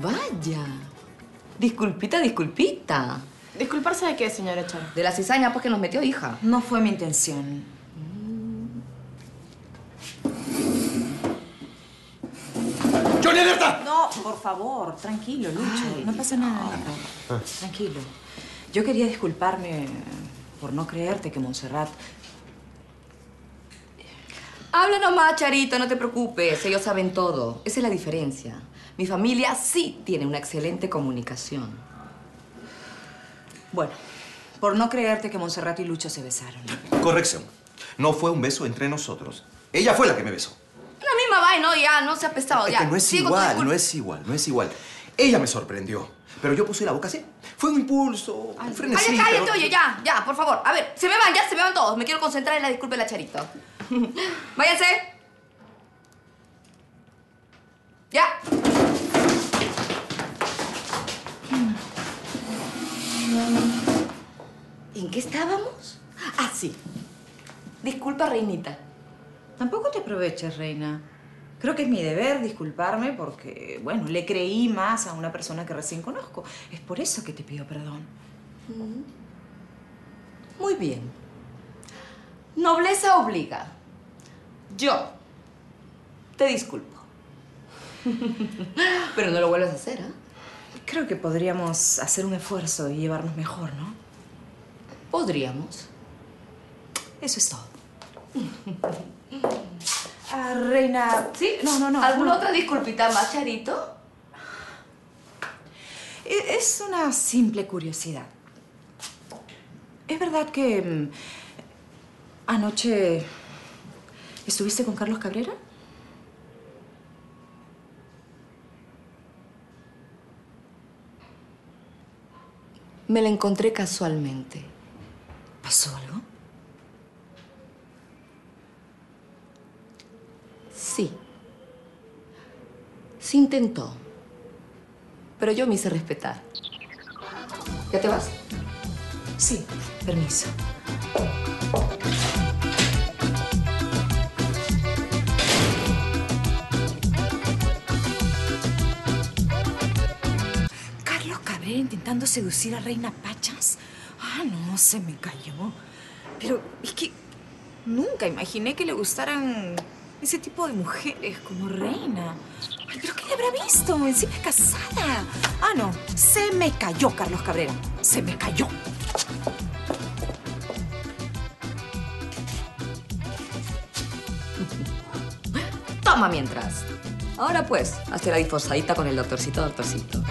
Vaya. Disculpita, disculpita. ¿Disculparse de qué, señora Charo? De la cizaña, pues, que nos metió hija. No fue mi intención. ¡Johnny, alerta! No, por favor, tranquilo, Lucho. no pasa nada. Tranquilo. Yo quería disculparme por no creerte que Montserrat... Habla nomás, Charito, no te preocupes. Ellos saben todo. Esa es la diferencia. Mi familia sí tiene una excelente comunicación. Bueno, por no creerte que Montserrat y Lucho se besaron. Corrección. No fue un beso entre nosotros. Ella fue la que me besó. La misma vaina, ¿no? Ya, no se ha pesado, Es ya. que no es igual, no es igual, no es igual. Ella me sorprendió, pero yo puse la boca así. Fue un impulso, un frenesí. Cállate, cállate, pero- oye, ya, ya, por favor. A ver, se me van, ya se me van todos. Me quiero concentrar en la disculpa de la Charito. Váyanse. Ya. ¿En qué estábamos? Ah, sí. Disculpa, reinita. Tampoco te aproveches, reina. Creo que es mi deber disculparme porque, bueno, le creí más a una persona que recién conozco. Es por eso que te pido perdón. Muy bien. Nobleza obliga. Yo te disculpo. Pero no lo vuelvas a hacer, ¿ah? Creo que podríamos hacer un esfuerzo y llevarnos mejor, ¿no? Podríamos. Eso es todo. Ah, reina. ¿Sí? No, no, no. ¿Alguna no. otra disculpita más, Charito? E- Es una simple curiosidad. ¿Es verdad que mm, anoche estuviste con Carlos Cabrera? Me la encontré casualmente. ¿Pasó algo? Sí. Se intentó. Pero yo me hice respetar. ¿Ya te vas? Sí, permiso. Intentando seducir a Reina Pachas. Ah, no, se me cayó. Pero es que nunca imaginé que le gustaran ese tipo de mujeres como Reina. Ay, pero ¿qué le habrá visto? Encima es casada. Ah, no, se me cayó Carlos Cabrera. Se me cayó. Toma mientras. Ahora pues, hazte la disposadita con el doctorcito, doctorcito.